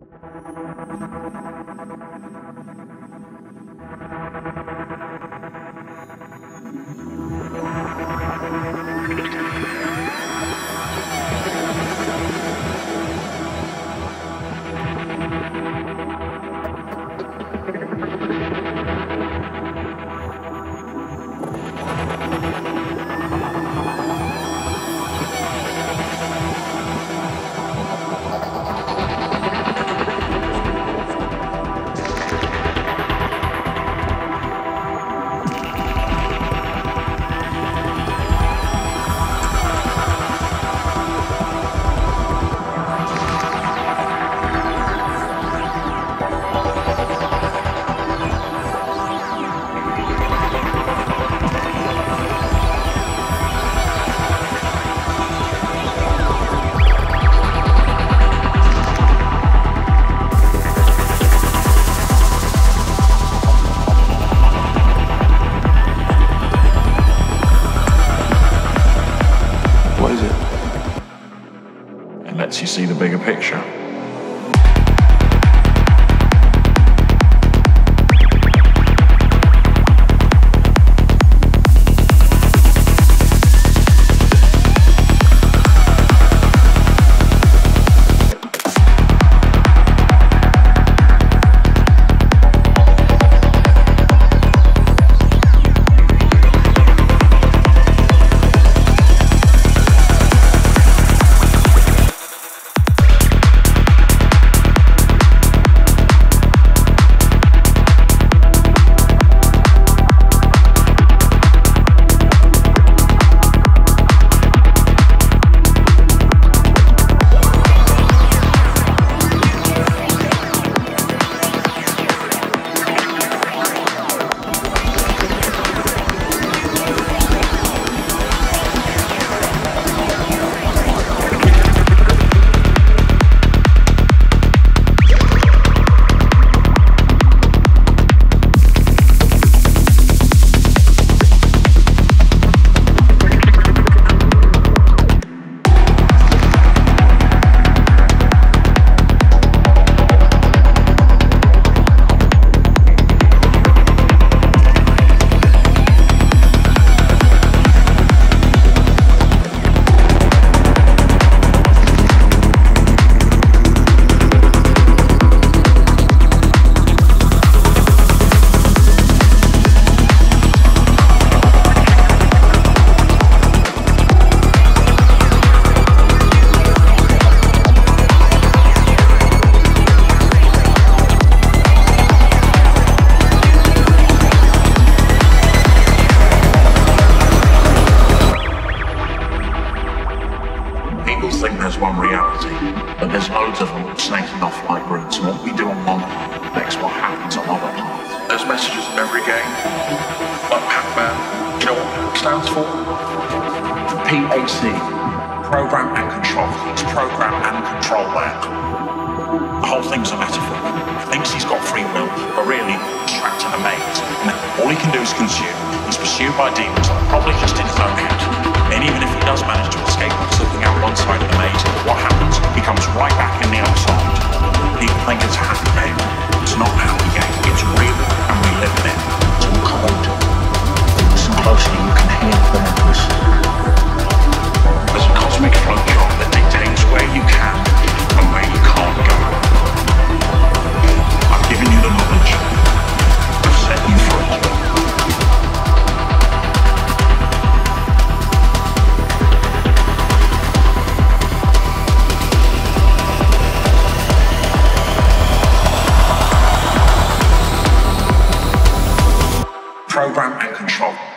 What is it? It lets you see the bigger picture. Reality, but there's loads of them snaking off like roots. And what we do on one affects what happens on other paths. There's messages in every game. Like Pac-Man, you know what PAC stands for? PAC. Program and control. It's program and control there. The whole thing's a metaphor. He thinks he's got free will, but really, he's trapped in a maze. And all he can do is consume. He's pursued by demons probably just in his own program and control.